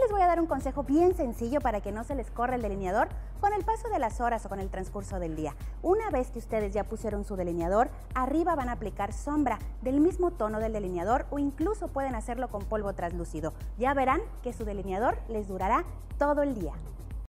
les voy a dar un consejo bien sencillo para que no se les corra el delineador con el paso de las horas o con el transcurso del día. Una vez que ustedes ya pusieron su delineador, arriba van a aplicar sombra del mismo tono del delineador o incluso pueden hacerlo con polvo translúcido. Ya verán que su delineador les durará todo el día.